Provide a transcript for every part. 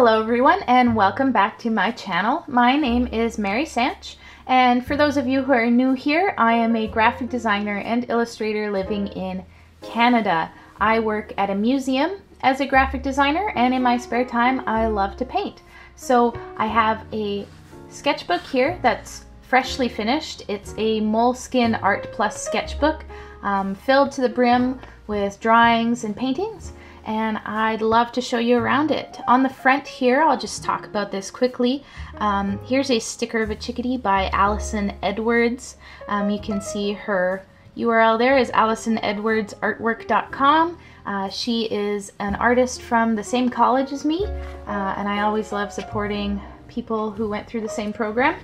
Hello everyone and welcome back to my channel. My name is Mary Sanche and for those of you who are new here, I am a graphic designer and illustrator living in Canada. I work at a museum as a graphic designer and in my spare time I love to paint. So I have a sketchbook here that's freshly finished. It's a Moleskine Art Plus sketchbook um, filled to the brim with drawings and paintings and I'd love to show you around it. On the front here, I'll just talk about this quickly. Um, here's a sticker of a chickadee by Allison Edwards. Um, you can see her URL there is AllisonEdwardsArtwork.com. Uh, she is an artist from the same college as me, uh, and I always love supporting people who went through the same program.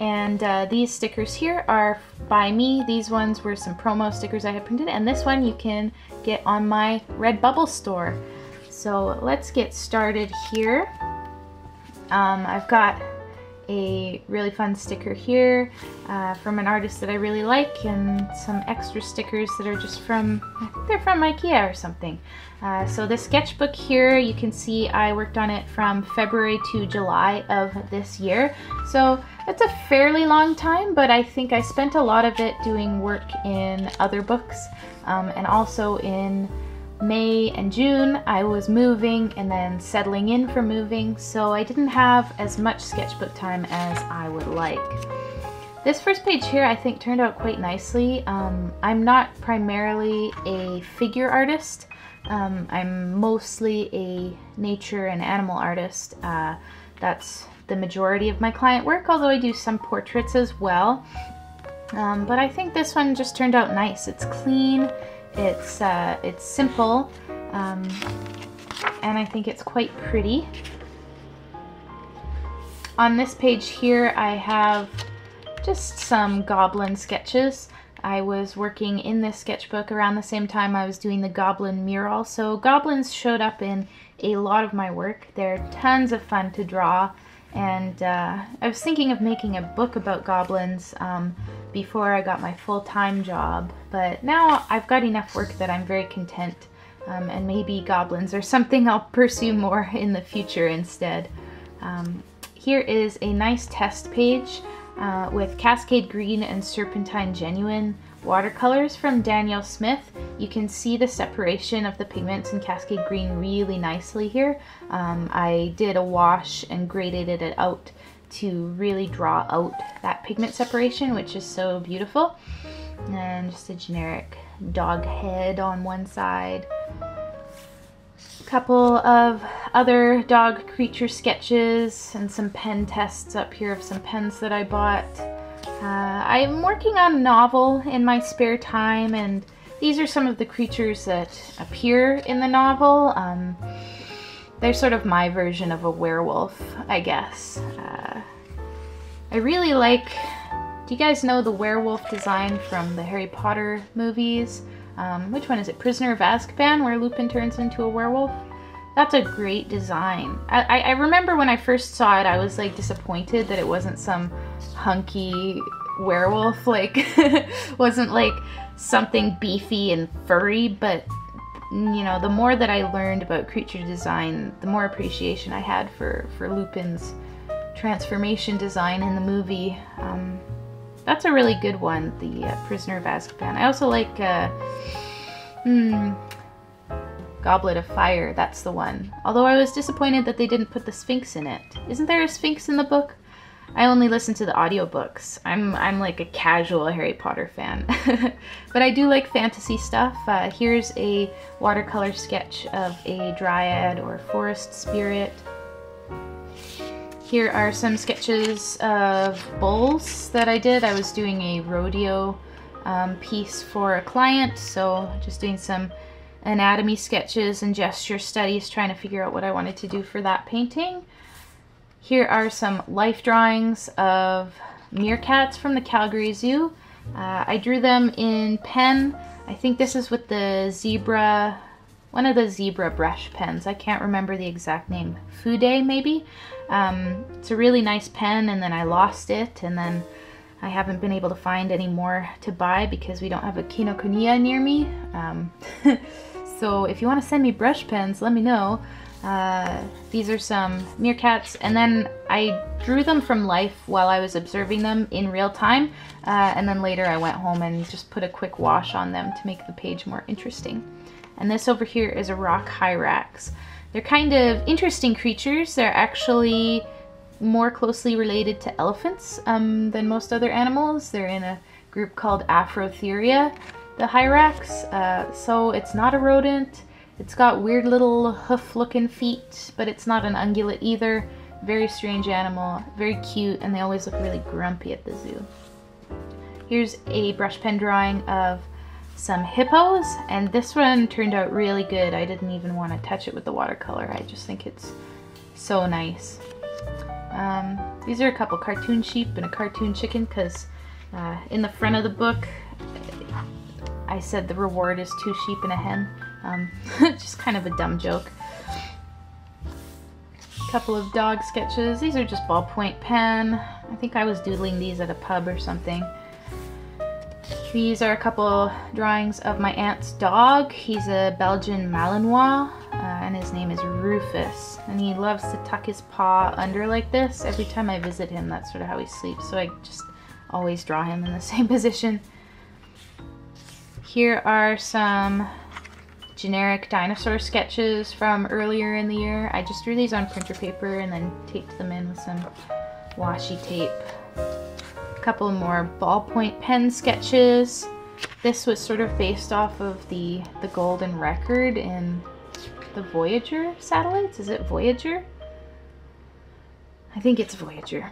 And uh, these stickers here are by me. These ones were some promo stickers I had printed, and this one you can get on my Redbubble store. So let's get started here. Um, I've got a really fun sticker here uh, from an artist that I really like and some extra stickers that are just from, I think they're from Ikea or something. Uh, so the sketchbook here, you can see I worked on it from February to July of this year. So it's a fairly long time, but I think I spent a lot of it doing work in other books um, and also in May and June, I was moving and then settling in for moving, so I didn't have as much sketchbook time as I would like. This first page here I think turned out quite nicely. Um, I'm not primarily a figure artist. Um, I'm mostly a nature and animal artist. Uh, that's the majority of my client work, although I do some portraits as well. Um, but I think this one just turned out nice. It's clean, it's, uh, it's simple, um, and I think it's quite pretty. On this page here I have just some goblin sketches. I was working in this sketchbook around the same time I was doing the goblin mural, so goblins showed up in a lot of my work. They're tons of fun to draw, and uh, I was thinking of making a book about goblins, um, before I got my full-time job, but now I've got enough work that I'm very content um, and maybe goblins are something I'll pursue more in the future instead. Um, here is a nice test page uh, with Cascade Green and Serpentine Genuine watercolors from Daniel Smith. You can see the separation of the pigments in Cascade Green really nicely here. Um, I did a wash and graded it out to really draw out that pigment separation, which is so beautiful. And just a generic dog head on one side. A couple of other dog creature sketches and some pen tests up here of some pens that I bought. Uh, I'm working on a novel in my spare time and these are some of the creatures that appear in the novel. Um, they're sort of my version of a werewolf, I guess. Uh, I really like, do you guys know the werewolf design from the Harry Potter movies? Um, which one is it? Prisoner of Azkaban, where Lupin turns into a werewolf? That's a great design. I, I remember when I first saw it, I was like disappointed that it wasn't some hunky werewolf, like, wasn't like something beefy and furry, but you know, the more that I learned about creature design, the more appreciation I had for, for Lupin's transformation design in the movie. Um, that's a really good one, the uh, Prisoner of Azkaban. I also like uh, hmm, Goblet of Fire, that's the one. Although I was disappointed that they didn't put the Sphinx in it. Isn't there a Sphinx in the book? I only listen to the audiobooks. I'm, I'm like a casual Harry Potter fan. but I do like fantasy stuff. Uh, here's a watercolor sketch of a dryad or forest spirit. Here are some sketches of bulls that I did. I was doing a rodeo um, piece for a client, so just doing some anatomy sketches and gesture studies, trying to figure out what I wanted to do for that painting. Here are some life drawings of meerkats from the Calgary Zoo. Uh, I drew them in pen. I think this is with the zebra, one of the zebra brush pens. I can't remember the exact name. Fude, maybe? Um, it's a really nice pen, and then I lost it, and then I haven't been able to find any more to buy because we don't have a Kinokuniya near me. Um, so if you want to send me brush pens, let me know. Uh, these are some meerkats, and then I drew them from life while I was observing them in real time, uh, and then later I went home and just put a quick wash on them to make the page more interesting. And this over here is a rock hyrax. They're kind of interesting creatures. They're actually more closely related to elephants um, than most other animals. They're in a group called Afrotheria, the hyrax. Uh, so it's not a rodent. It's got weird little hoof-looking feet, but it's not an ungulate either. Very strange animal, very cute, and they always look really grumpy at the zoo. Here's a brush pen drawing of some hippos, and this one turned out really good. I didn't even want to touch it with the watercolor. I just think it's so nice. Um, these are a couple cartoon sheep and a cartoon chicken because uh, in the front of the book I said the reward is two sheep and a hen. Um, just kind of a dumb joke. A Couple of dog sketches. These are just ballpoint pen. I think I was doodling these at a pub or something. These are a couple drawings of my aunt's dog. He's a Belgian Malinois, uh, and his name is Rufus. And he loves to tuck his paw under like this. Every time I visit him, that's sort of how he sleeps. So I just always draw him in the same position. Here are some generic dinosaur sketches from earlier in the year. I just drew these on printer paper and then taped them in with some washi tape A couple more ballpoint pen sketches. This was sort of based off of the, the golden record in the Voyager satellites. Is it Voyager? I think it's Voyager.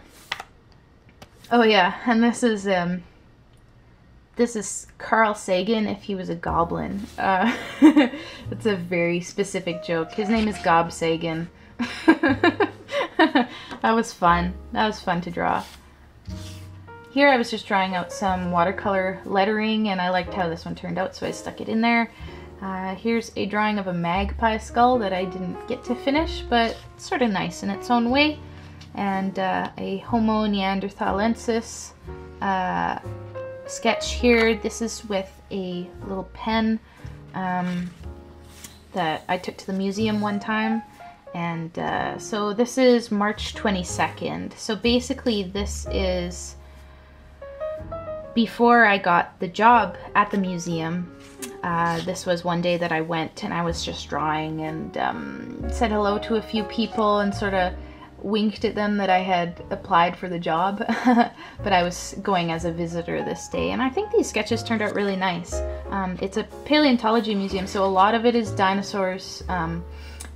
Oh yeah, and this is um this is Carl Sagan if he was a goblin. Uh, it's a very specific joke. His name is Gob Sagan. that was fun. That was fun to draw. Here I was just drawing out some watercolor lettering and I liked how this one turned out so I stuck it in there. Uh, here's a drawing of a magpie skull that I didn't get to finish but sort of nice in its own way. And uh, a Homo neanderthalensis uh, sketch here. This is with a little pen um, that I took to the museum one time. And uh, so this is March 22nd. So basically this is before I got the job at the museum, uh, this was one day that I went and I was just drawing and um, said hello to a few people and sort of winked at them that I had applied for the job, but I was going as a visitor this day. And I think these sketches turned out really nice. Um, it's a paleontology museum, so a lot of it is dinosaurs, um,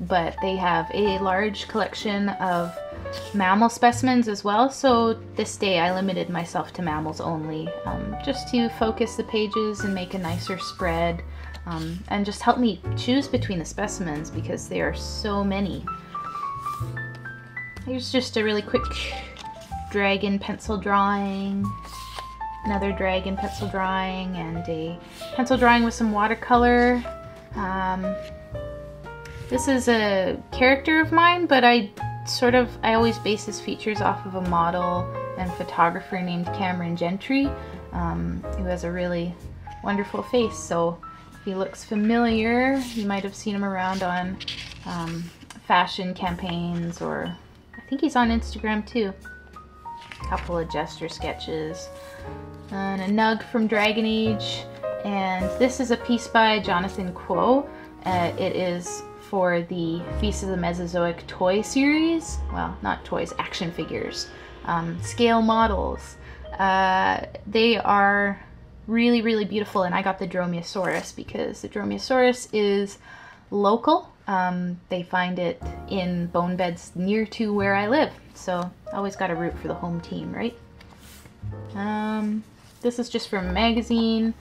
but they have a large collection of mammal specimens as well. So this day I limited myself to mammals only, um, just to focus the pages and make a nicer spread, um, and just help me choose between the specimens because there are so many. Here's just a really quick dragon pencil drawing, another dragon pencil drawing, and a pencil drawing with some watercolor. Um, this is a character of mine, but I sort of, I always base his features off of a model and photographer named Cameron Gentry, um, who has a really wonderful face. So if he looks familiar, you might have seen him around on um, fashion campaigns or think he's on Instagram too. A couple of gesture sketches and a nug from Dragon Age. And this is a piece by Jonathan Kuo. Uh, it is for the Beasts of the Mesozoic toy series. Well, not toys, action figures, um, scale models. Uh, they are really, really beautiful, and I got the Dromaeosaurus because the Dromaeosaurus is local. Um, they find it in bone beds near to where I live, so always got to root for the home team, right? Um, this is just from a magazine.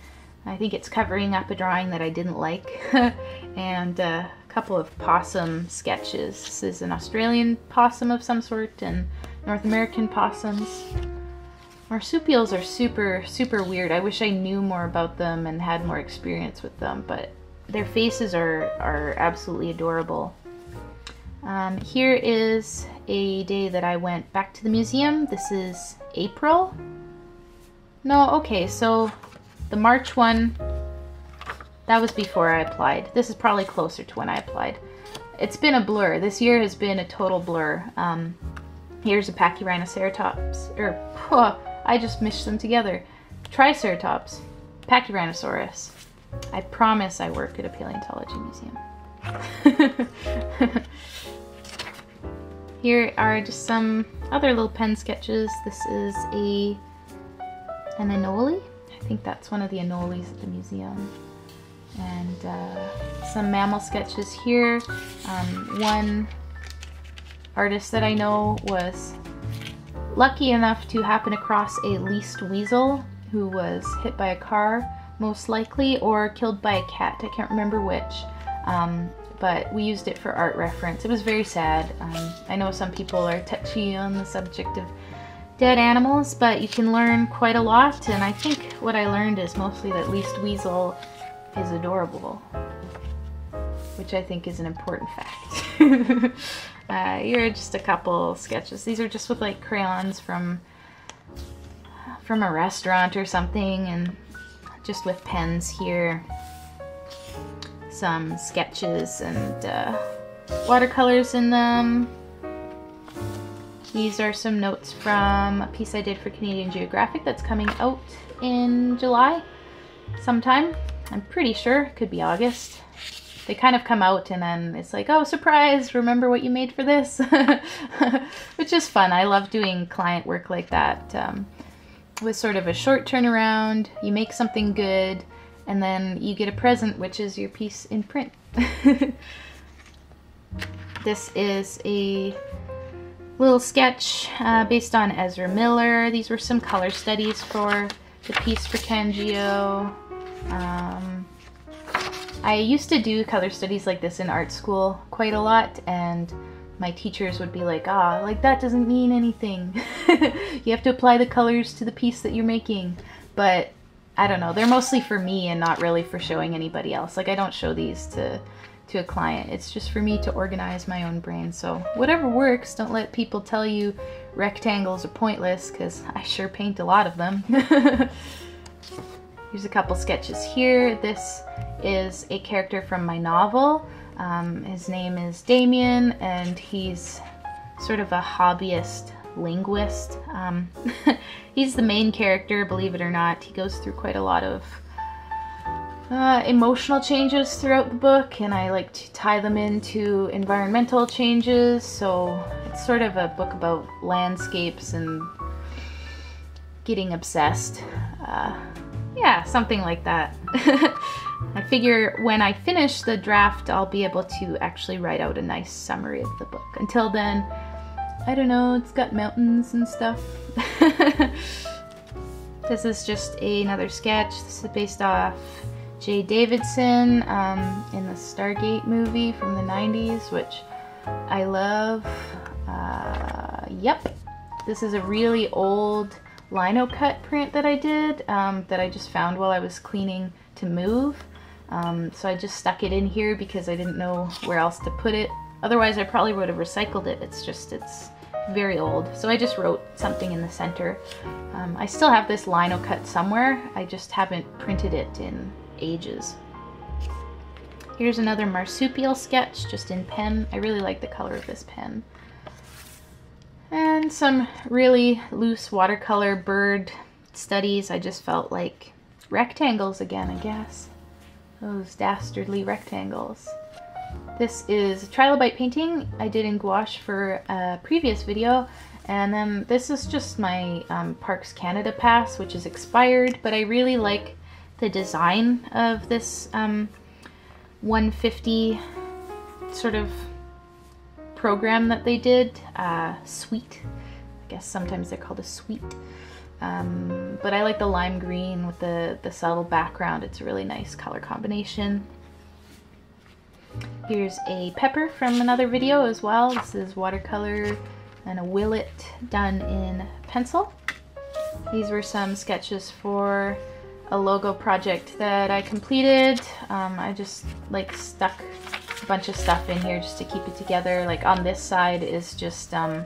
I think it's covering up a drawing that I didn't like. and uh, couple of possum sketches. This is an Australian possum of some sort and North American possums. Marsupials are super, super weird. I wish I knew more about them and had more experience with them, but their faces are, are absolutely adorable. Um, here is a day that I went back to the museum. This is April. No, okay, so the March one that was before I applied. This is probably closer to when I applied. it's been a blur. This year has been a total blur. Um, here's a Pachyrhinoceratops, or oh, I just mished them together. Triceratops, Pachyrhinosaurus. I promise I work at a paleontology museum. Here are just some other little pen sketches. This is a an anole. I think that's one of the anoles at the museum. And uh, some mammal sketches here. Um, one artist that I know was lucky enough to happen across a least weasel who was hit by a car, most likely, or killed by a cat. I can't remember which. Um, but we used it for art reference. It was very sad. Um, I know some people are touchy on the subject of dead animals, but you can learn quite a lot, and I think what I learned is mostly that Least Weasel is adorable, which I think is an important fact. uh, here are just a couple sketches. These are just with like crayons from from a restaurant or something, and just with pens here some sketches and uh, watercolors in them. These are some notes from a piece I did for Canadian Geographic that's coming out in July sometime. I'm pretty sure, could be August. They kind of come out and then it's like, oh, surprise, remember what you made for this? Which is fun. I love doing client work like that. Um, with sort of a short turnaround, you make something good, and then you get a present, which is your piece in print. this is a little sketch uh, based on Ezra Miller. These were some color studies for the piece for Can Geo. Um, I used to do color studies like this in art school quite a lot, and my teachers would be like, ah, like that doesn't mean anything. you have to apply the colors to the piece that you're making. But I don't know. They're mostly for me and not really for showing anybody else. Like I don't show these to to a client. It's just for me to organize my own brain. So whatever works, don't let people tell you rectangles are pointless because I sure paint a lot of them. Here's a couple sketches here. This is a character from my novel. Um, his name is Damien and he's sort of a hobbyist linguist. Um, he's the main character, believe it or not. He goes through quite a lot of uh, emotional changes throughout the book, and I like to tie them into environmental changes. So it's sort of a book about landscapes and getting obsessed. Uh, yeah, something like that. I figure when I finish the draft, I'll be able to actually write out a nice summary of the book. Until then, I don't know, it's got mountains and stuff. this is just another sketch. This is based off Jaye Davidson um, in the Stargate movie from the 90s, which I love. Uh, yep, this is a really old lino cut print that I did um, that I just found while I was cleaning to move. Um, so I just stuck it in here because I didn't know where else to put it. Otherwise, I probably would have recycled it. It's just, it's very old. So I just wrote something in the center. Um, I still have this lino cut somewhere. I just haven't printed it in ages. Here's another marsupial sketch, just in pen. I really like the color of this pen. And some really loose watercolor bird studies. I just felt like rectangles again, I guess. Those dastardly rectangles. This is a trilobite painting I did in gouache for a previous video. And then this is just my um, Parks Canada pass, which is expired, but I really like the design of this um, 150 sort of program that they did. Uh, suite. I guess sometimes they're called a suite. Um, but I like the lime green with the, the subtle background. It's a really nice color combination. Here's a pepper from another video as well. This is watercolor and a willet done in pencil. These were some sketches for a logo project that I completed. Um, I just like stuck a bunch of stuff in here just to keep it together. Like on this side is just um,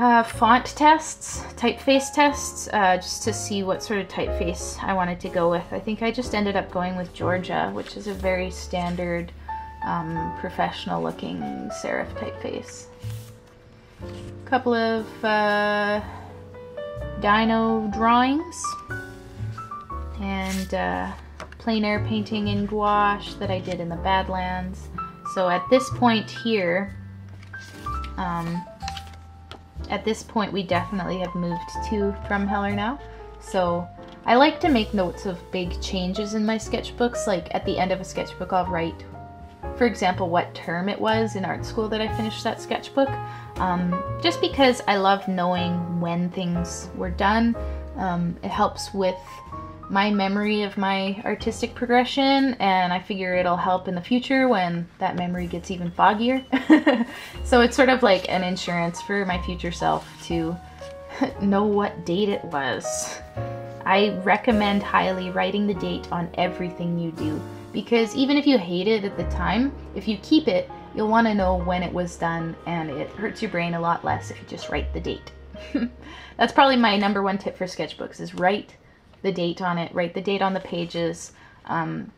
uh, font tests, typeface tests, uh, just to see what sort of typeface I wanted to go with. I think I just ended up going with Georgia, which is a very standard um, professional looking serif typeface. A couple of uh, dino drawings and uh, plein air painting in gouache that I did in the Badlands. So at this point here, um, at this point we definitely have moved to Drumheller now. So I like to make notes of big changes in my sketchbooks, like at the end of a sketchbook I'll write, for example, what term it was in art school that I finished that sketchbook, um, just because I love knowing when things were done. Um, it helps with my memory of my artistic progression and I figure it'll help in the future when that memory gets even foggier. so it's sort of like an insurance for my future self to know what date it was. I recommend highly writing the date on everything you do because even if you hate it at the time, if you keep it, you'll want to know when it was done and it hurts your brain a lot less if you just write the date. That's probably my number one tip for sketchbooks is write the date on it, write the date on the pages. Um,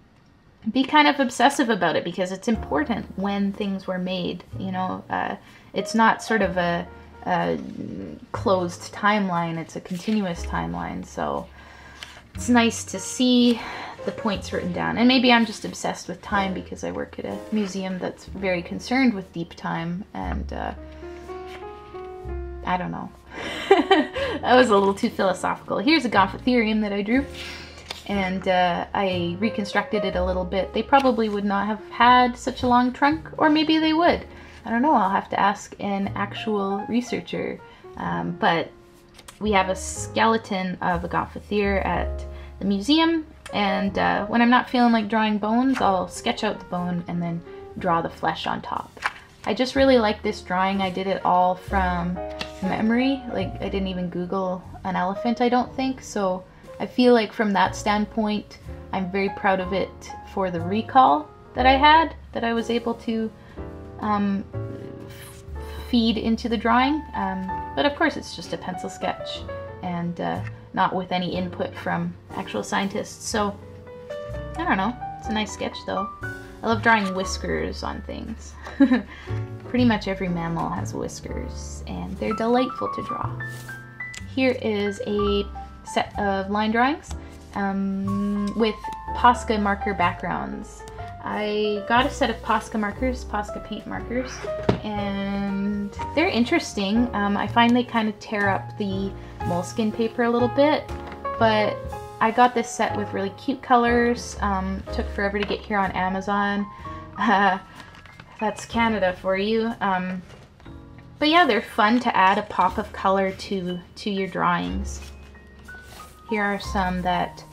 be kind of obsessive about it because it's important when things were made. You know, uh, it's not sort of a, a, closed timeline, it's a continuous timeline. So it's nice to see the points written down. And maybe I'm just obsessed with time because I work at a museum that's very concerned with deep time and uh, I don't know. that was a little too philosophical. Here's a Gomphotherium that I drew and uh, I reconstructed it a little bit. They probably would not have had such a long trunk, or maybe they would. I don't know, I'll have to ask an actual researcher. Um, but we have a skeleton of a Gomphothere at the museum, and uh, when I'm not feeling like drawing bones, I'll sketch out the bone and then draw the flesh on top. I just really like this drawing. I did it all from memory. Like, I didn't even Google an elephant, I don't think. So I feel like from that standpoint, I'm very proud of it for the recall that I had, that I was able to um, feed into the drawing. Um, but of course, it's just a pencil sketch and uh, not with any input from actual scientists. So, I don't know. It's a nice sketch though. I love drawing whiskers on things. Pretty much every mammal has whiskers and they're delightful to draw. Here is a set of line drawings um, with Posca marker backgrounds. I got a set of Posca markers, Posca paint markers, and they're interesting. Um, I find they kind of tear up the Moleskine paper a little bit, but I got this set with really cute colors. Um, took forever to get here on Amazon. Uh, that's Canada for you. Um, but yeah, they're fun to add a pop of color to, to your drawings. Here are some that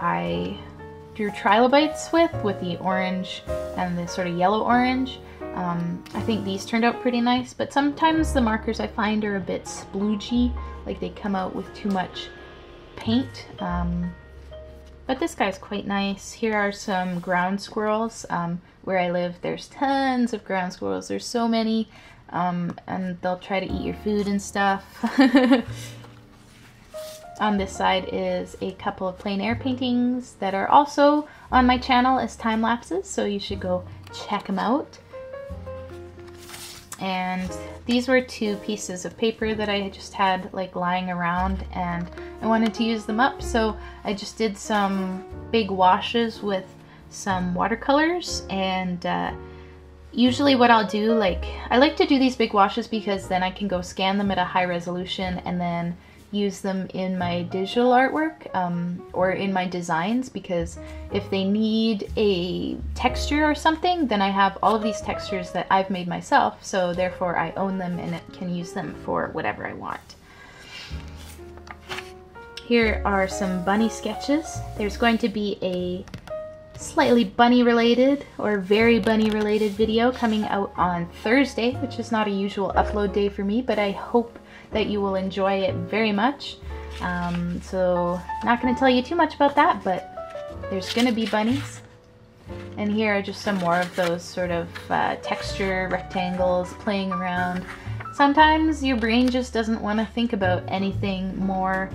I drew trilobites with, with the orange and the sort of yellow-orange. Um, I think these turned out pretty nice, but sometimes the markers I find are a bit sploogey, like they come out with too much paint. Um, but this guy's quite nice. Here are some ground squirrels. Um, where I live, there's tons of ground squirrels. There's so many, um, and they'll try to eat your food and stuff. on this side is a couple of plein air paintings that are also on my channel as time lapses, so you should go check them out. And these were two pieces of paper that I just had like lying around and I wanted to use them up, so I just did some big washes with some watercolors and uh, usually what I'll do, like, I like to do these big washes because then I can go scan them at a high resolution and then use them in my digital artwork um, or in my designs because if they need a texture or something, then I have all of these textures that I've made myself, so therefore I own them and can use them for whatever I want. Here are some bunny sketches. There's going to be a slightly bunny related or very bunny related video coming out on Thursday, which is not a usual upload day for me, but I hope that you will enjoy it very much. Um, so not going to tell you too much about that, but there's going to be bunnies. And here are just some more of those sort of uh, texture rectangles playing around. Sometimes your brain just doesn't want to think about anything more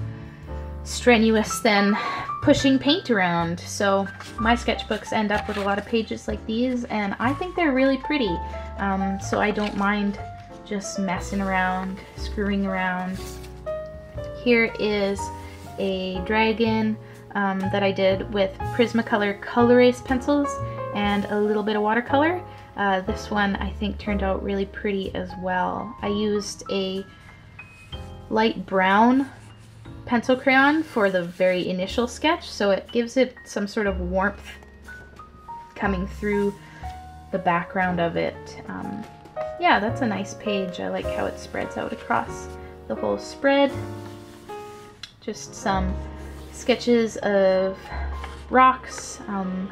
strenuous than pushing paint around. So my sketchbooks end up with a lot of pages like these and I think they're really pretty. Um, so I don't mind just messing around, screwing around. Here is a dragon um, that I did with Prismacolor Col-Erase pencils and a little bit of watercolor. Uh, this one I think turned out really pretty as well. I used a light brown pencil crayon for the very initial sketch, so it gives it some sort of warmth coming through the background of it. Um, yeah, that's a nice page. I like how it spreads out across the whole spread. Just some sketches of rocks, um,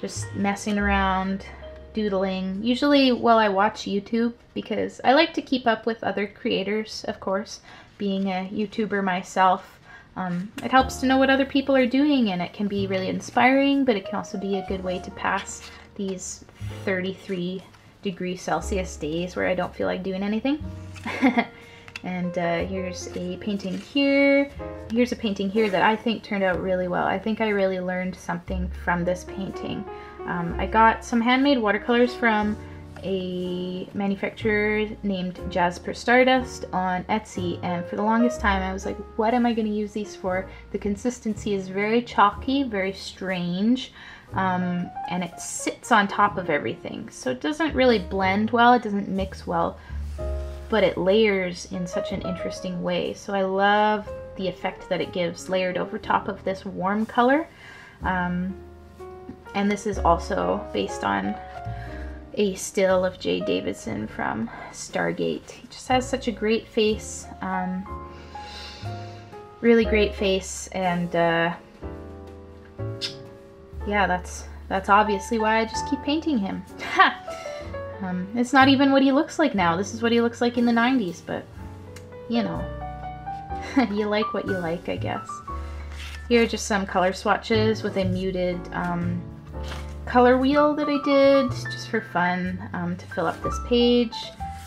just messing around, doodling. Usually while I watch YouTube because I like to keep up with other creators, of course, being a YouTuber myself. Um, it helps to know what other people are doing and it can be really inspiring, but it can also be a good way to pass these 33 degree Celsius days where I don't feel like doing anything. and uh, here's a painting here. Here's a painting here that I think turned out really well. I think I really learned something from this painting. Um, I got some handmade watercolors from a manufacturer named Jasper Stardust on Etsy and for the longest time I was like what am I going to use these for? The consistency is very chalky, very strange um, and it sits on top of everything so it doesn't really blend well, it doesn't mix well but it layers in such an interesting way so I love the effect that it gives layered over top of this warm color um, and this is also based on a still of Jaye Davidson from Stargate. He just has such a great face. Um, really great face and uh, yeah that's that's obviously why I just keep painting him. um, it's not even what he looks like now. This is what he looks like in the 90s, but you know, you like what you like, I guess. Here are just some color swatches with a muted um, color wheel that I did just for fun um, to fill up this page.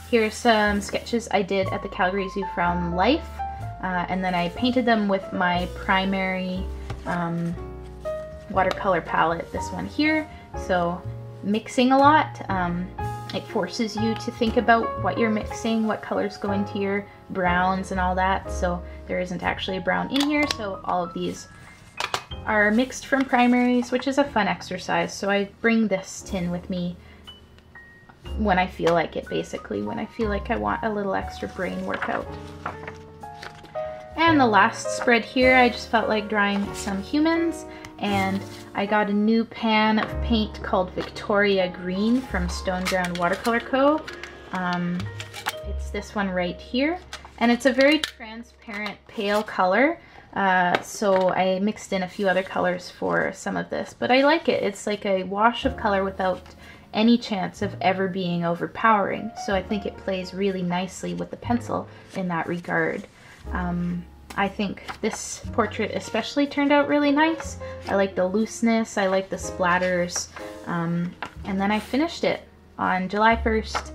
Here are some sketches I did at the Calgary Zoo from life. Uh, and then I painted them with my primary um, watercolor palette, this one here. So mixing a lot. Um, it forces you to think about what you're mixing, what colors go into your browns and all that. So there isn't actually a brown in here, so all of these are mixed from primaries, which is a fun exercise. So I bring this tin with me when I feel like it, basically, when I feel like I want a little extra brain workout. And the last spread here, I just felt like drawing some humans, and I got a new pan of paint called Victoria Green from Stoneground Watercolor Co. Um, it's this one right here, and it's a very transparent pale color, uh, so I mixed in a few other colors for some of this, but I like it. It's like a wash of color without any chance of ever being overpowering. So I think it plays really nicely with the pencil in that regard. Um, I think this portrait especially turned out really nice. I like the looseness, I like the splatters, um, and then I finished it on July 1st,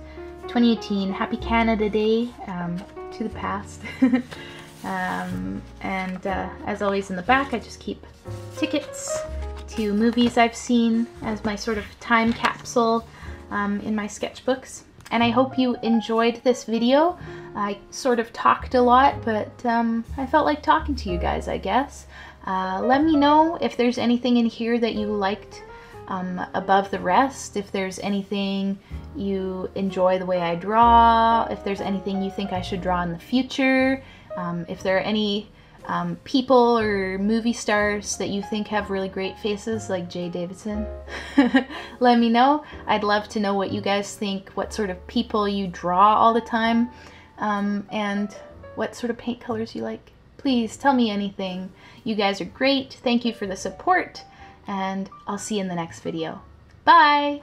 2018. Happy Canada Day um, to the past. Um, and uh, as always in the back, I just keep tickets to movies I've seen as my sort of time capsule um, in my sketchbooks. And I hope you enjoyed this video. I sort of talked a lot, but um, I felt like talking to you guys, I guess. Uh, let me know if there's anything in here that you liked um, above the rest, if there's anything you enjoy the way I draw, if there's anything you think I should draw in the future, um, if there are any um, people or movie stars that you think have really great faces, like Jaye Davidson, let me know. I'd love to know what you guys think, what sort of people you draw all the time, um, and what sort of paint colors you like. Please tell me anything. You guys are great. Thank you for the support, and I'll see you in the next video. Bye!